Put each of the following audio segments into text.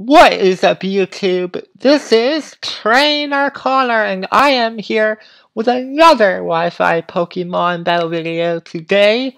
What is up YouTube? This is Trainer Connor and I am here with another Wi-Fi Pokemon battle video today.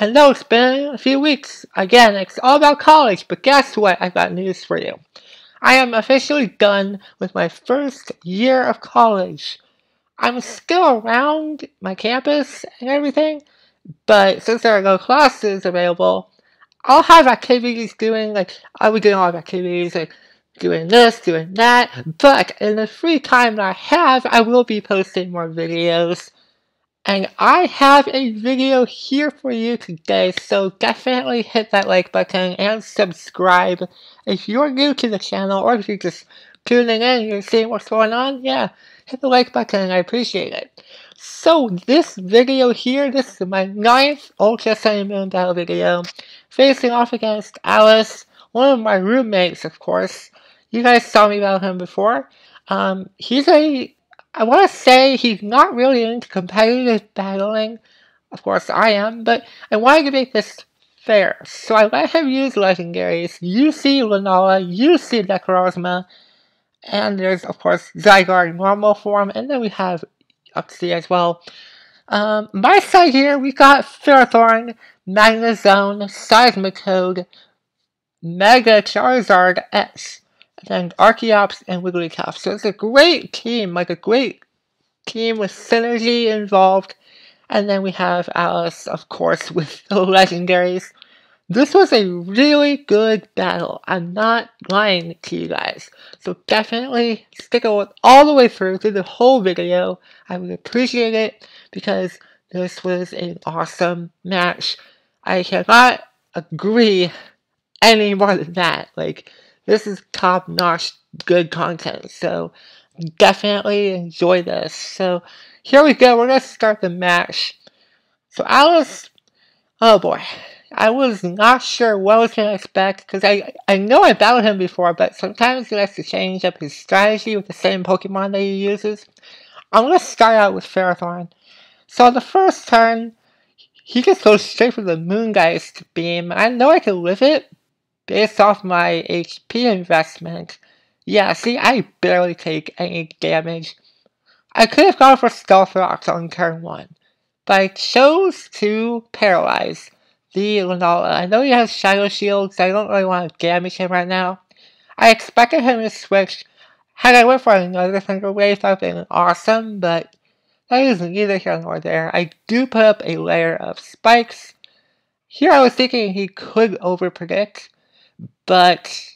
I know it's been a few weeks. Again, it's all about college, but guess what? I got news for you. I am officially done with my first year of college. I'm still around my campus and everything, but since there are no classes available, I'll have activities doing, like, I'll be doing all the activities, like, doing this, doing that, but in the free time that I have, I will be posting more videos. And I have a video here for you today, so definitely hit that like button and subscribe. If you're new to the channel, or if you're just tuning in and you're seeing what's going on, yeah, hit the like button, I appreciate it. So this video here, this is my ninth Ultra Sun Moon Battle video, facing off against Alice, one of my roommates, of course. You guys saw me battle him before. Um, he's a I want to say he's not really into competitive battling. Of course, I am, but I wanted to make this fair. So I let him use legendaries. You see Lunala, you see Necrozma, and there's, of course, Zygarde normal form, and then we have Uxie as well. Um, my side here, we got Ferrothorn, Magnezone, Seismitoad, Mega Charizard X and Archeops and Wigglytuff. So it's a great team, like a great team with synergy involved. And then we have Alice, of course, with the legendaries. This was a really good battle. I'm not lying to you guys. So definitely stick with all the way through through the whole video. I would appreciate it because this was an awesome match. I cannot agree any more than that. Like, this is top notch good content. So definitely enjoy this. So here we go. We're to start the match. So I was, oh boy. I was not sure what I was to expect because I, I know I battled him before, but sometimes he likes to change up his strategy with the same Pokemon that he uses. I'm to start out with Ferrothorn. So the first turn, he just goes straight for the Moongeist beam. I know I can live it, based off my HP investment, yeah, see, I barely take any damage. I could have gone for Stealth Rocks on turn 1, but I chose to Paralyze the Lunala. I know he has Shadow Shield, so I don't really want to damage him right now. I expected him to switch. Had I went for another Thunder Wave, that would have been awesome, but that is neither here nor there. I do put up a layer of spikes. Here I was thinking he could overpredict, but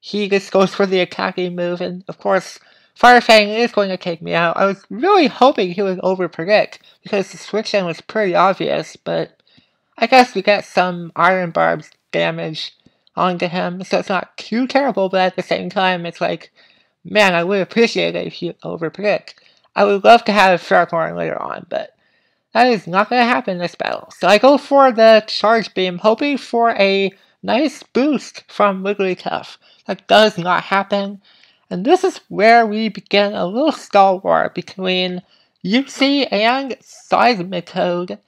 he just goes for the attacking move, and of course, Fire Fang is going to take me out. I was really hoping he would overpredict, because the switch in was pretty obvious, but I guess we get some Iron Barbs damage onto him, so it's not too terrible, but at the same time, it's like, man, I would appreciate it if he overpredict. I would love to have Ferrothorn later on, but that is not going to happen in this battle. So I go for the Charge Beam, hoping for a nice boost from Wigglytuff. That does not happen. And this is where we begin a little stall war between Uxie and Seismitoad.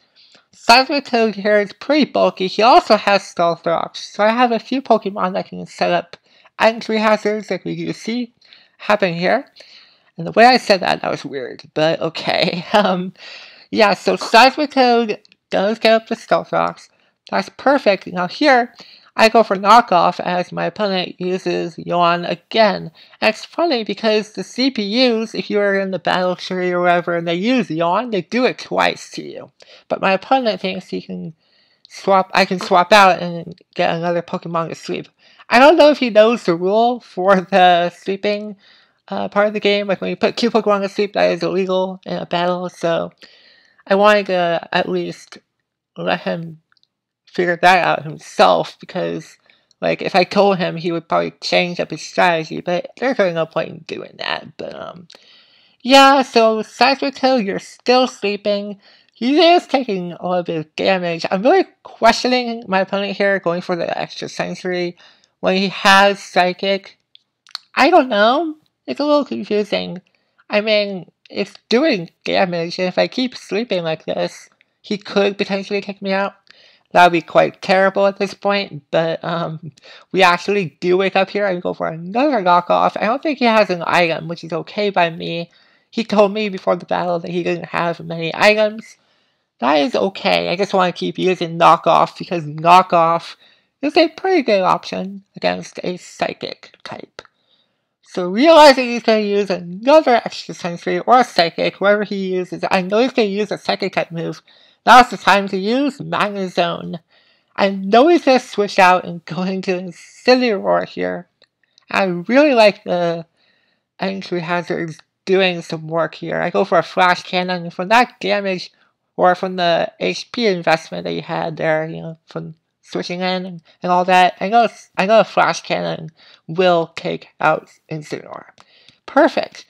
Seismitoad here is pretty bulky. He also has Stealth Rocks, so I have a few Pokemon that can set up entry hazards like we do see happen here. And the way I said that, that was weird, but okay. Um, yeah, so Seismitoad does get up the Stealth Rocks. That's perfect. Now here, I go for knockoff as my opponent uses Yawn again. And it's funny because the CPUs, if you're in the battle tree or whatever and they use Yawn, they do it twice to you. But my opponent thinks he can swap I can swap out and get another Pokemon to sleep. I don't know if he knows the rule for the sleeping uh, part of the game. Like when you put two Pokemon to sleep, that is illegal in a battle. So I wanted to at least let him figure that out himself because, like, if I told him, he would probably change up his strategy, but there's really no point in doing that. But, um, yeah, so Seismitoad, you're still sleeping. He is taking a little bit of damage. I'm really questioning my opponent here, going for the Extrasensory when he has psychic. I don't know. It's a little confusing. I mean, it's doing damage, and if I keep sleeping like this, he could potentially take me out. that would be quite terrible at this point, but um, we actually do wake up here and go for another knockoff. I don't think he has an item, which is okay by me. He told me before the battle that he didn't have many items. That is okay. I just want to keep using knockoff because knockoff is a pretty good option against a psychic type. So realizing he's going to use another Extrasensory or psychic, whatever he uses, I know he's going to use a psychic type move. Now's the time to use Magnezone. I know he's going to switch out and go into Incineroar here. I really like the entry hazards doing some work here. I go for a Flash Cannon, from that damage, or from the HP investment that you had there, you know, from switching in and, all that. I know I know a flash cannon will take out Incineroar. Perfect.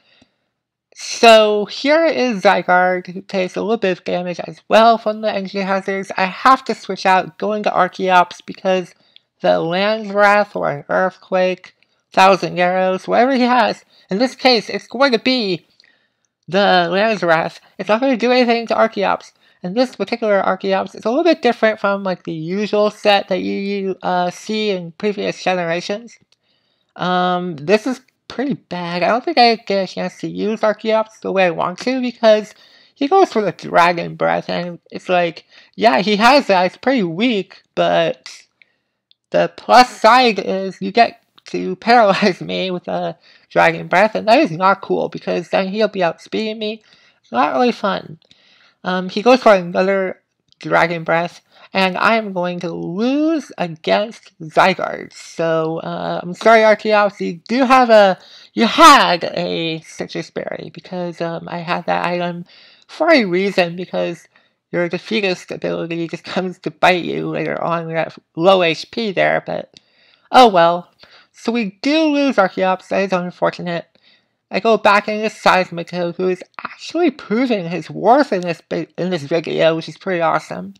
So here is Zygarde, who takes a little bit of damage as well from the entry hazards. I have to switch out going to Archeops because the Land's Wrath or an Earthquake, Thousand Arrows, whatever he has, in this case, it's going to be the Land's Wrath. It's not going to do anything to Archeops. And this particular Archeops is a little bit different from like the usual set that you uh, see in previous generations. Um, this is pretty bad. I don't think I get a chance to use Archeops the way I want to because he goes for the Dragon Breath and it's like, yeah, he has that. It's pretty weak, but the plus side is you get to paralyze me with a Dragon Breath and that is not cool because then he'll be outspeeding me. It's not really fun. Um, he goes for another Dragon Breath, and I am going to lose against Zygarde. So, uh, I'm sorry, Archeops, you do have a, you had a Sitrus Berry, because um, I had that item for a reason, because your defeatist ability just comes to bite you later on. You're at low HP there, but oh well. So we do lose Archeops, that is unfortunate. I go back into Seismitoad, who is actually proving his worth in this in this video, which is pretty awesome.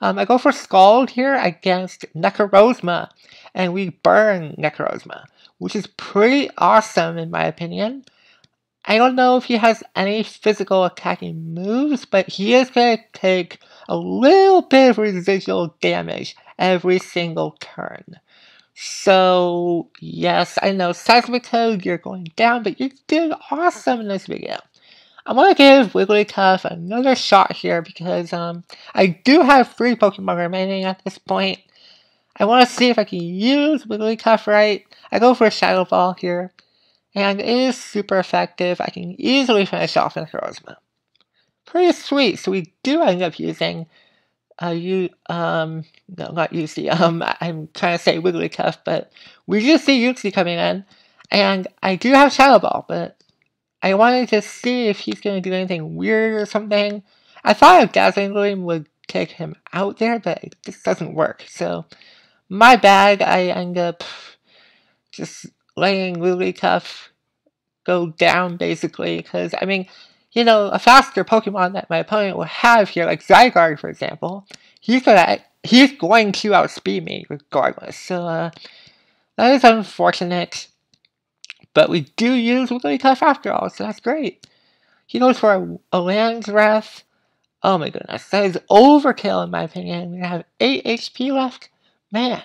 Um, I go for Scald here against Necrozma, and we burn Necrozma, which is pretty awesome in my opinion. I don't know if he has any physical attacking moves, but he is going to take a little bit of residual damage every single turn. So, yes, I know Seismitoad, you're going down, but you did awesome in this video. I want to give Wigglytuff another shot here because um, I do have three Pokemon remaining at this point. I want to see if I can use Wigglytuff right. I go for a Shadow Ball here, and it is super effective. I can easily finish off Necrozma. Pretty sweet, so we do end up using uh, you, um, no, not Uxie, um, I'm trying to say Wigglytuff, but we do see Uxie coming in, and I do have Shadow Ball, but I wanted to see if he's going to do anything weird or something. I thought a Dazzling Gleam would take him out there, but it just doesn't work, so my bad, I end up just letting Wigglytuff go down, basically, because, I mean, you know, a faster Pokemon that my opponent will have here, like Zygarde, for example, he's gonna he's going to outspeed me regardless. So uh, that is unfortunate. But we do use Wigglytuff after all, so that's great. He goes for a, a Land's Wrath. Oh my goodness, that is overkill in my opinion. We have 8 HP left. Man.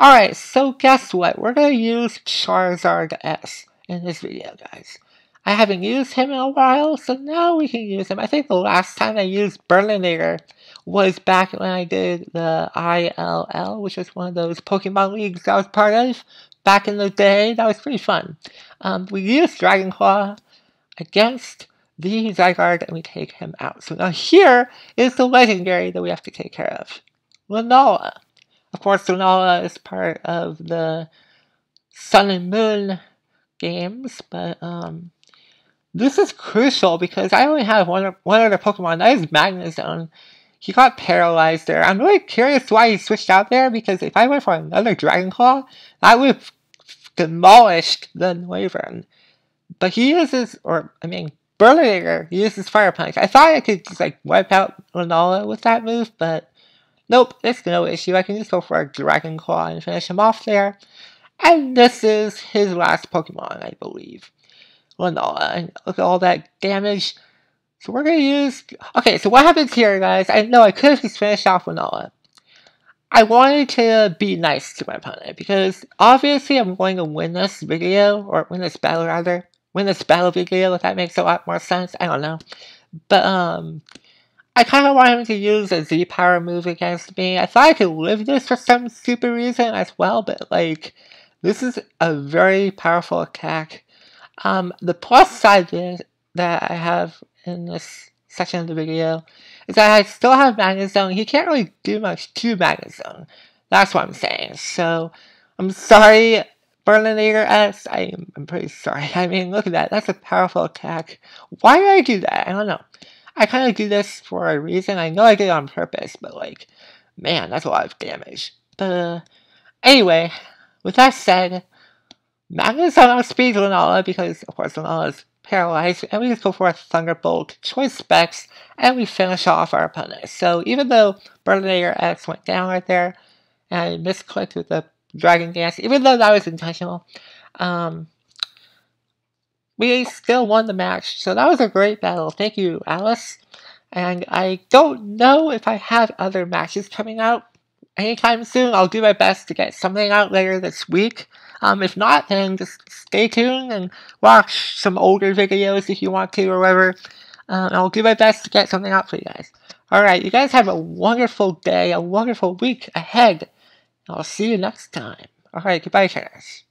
Alright, so guess what? We're gonna use Charizard X in this video, guys. I haven't used him in a while, so now we can use him. I think the last time I used Burninator was back when I did the ILL, which was one of those Pokemon leagues I was part of back in the day. That was pretty fun. Um, we used Dragon Claw against the Zygarde and we take him out. So now here is the legendary that we have to take care of. Lunala. Of course, Lunala is part of the Sun and Moon games, but um, this is crucial because I only have one, one other Pokemon, that is Magnezone. He got paralyzed there. I'm really curious why he switched out there because if I went for another Dragon Claw, that would have demolished the Noivern. But he uses, or I mean, Burninator uses Fire Punch. I thought I could just like wipe out Lunala with that move, but nope, it's no issue. I can just go for a Dragon Claw and finish him off there. And this is his last Pokemon, I believe. Lunala. Look at all that damage. So we're gonna use... Okay, so what happens here, guys? I know I could have just finished off Lunala. I wanted to be nice to my opponent because obviously I'm going to win this video, or win this battle rather. Win this battle video if that makes a lot more sense. I don't know. But, um, I kind of want him to use a Z power move against me. I thought I could live this for some stupid reason as well, but, like, this is a very powerful attack. Um, the plus side is that I have in this section of the video is that I still have Magnezone. He can't really do much to Magnezone. That's what I'm saying. So, I'm sorry, Burninator X. I am, I'm pretty sorry. I mean, look at that. That's a powerful attack. Why did I do that? I don't know. I kind of do this for a reason. I know I did it on purpose, but like, man, that's a lot of damage. But, uh, anyway, with that said, Magnezone outspeeds Lunala because, of course, Lunala is paralyzed, and we just go for a Thunderbolt, choice specs, and we finish off our opponent. So even though Burninator X went down right there, and I misclicked with the Dragon Dance, even though that was intentional, um, we still won the match. So that was a great battle. Thank you, Alice. And I don't know if I have other matches coming out anytime soon. I'll do my best to get something out later this week. Um, if not, then just stay tuned and watch some older videos if you want to or whatever. Um, I'll do my best to get something out for you guys. Alright, you guys have a wonderful day, a wonderful week ahead. I'll see you next time. Alright, goodbye, guys.